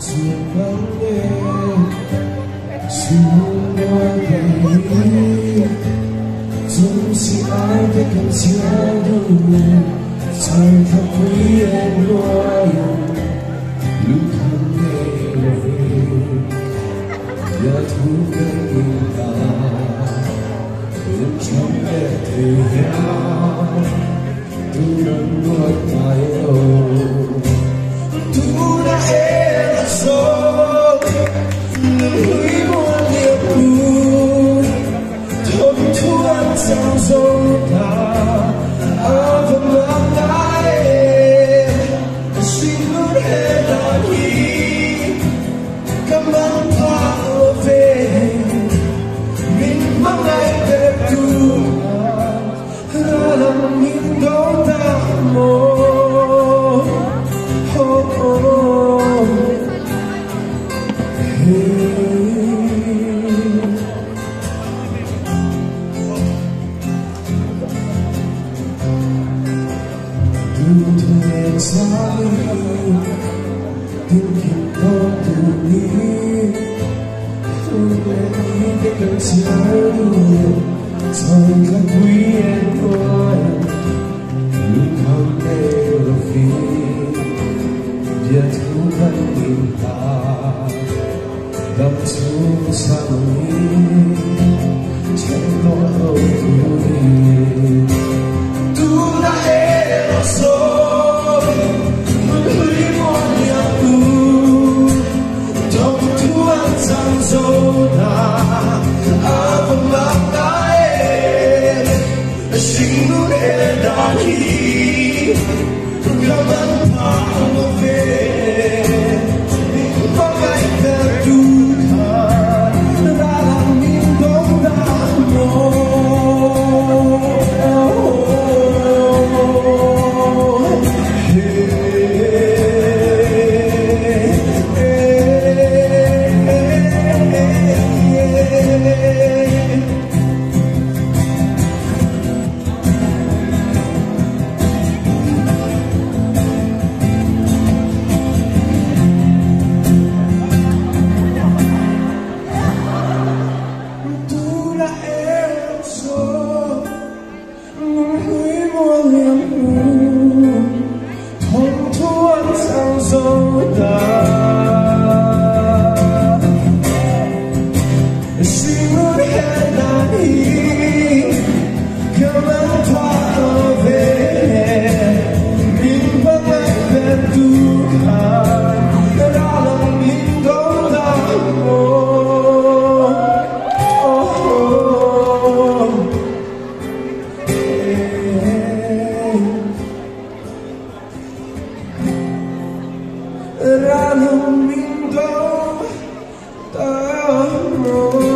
chuyện vắng nghe xin nói về dù si ai thế cần với ai đâu đôi sai thật quý em loài lúc thầm nghe và thú cơn tình ta lúc trong nghe thời nhau, tu nâng nuốt tay âu. Tu đã em Don't you. Thể sai Tiếng hiệp có từ nghĩ Tôi để ý cái cần trái Rồi không quý em ơi Lúc không đều là vì Giờ thu thân tình ta Đâm xuống sao nghĩ I'm and the come the Ra lòng mình đâu ta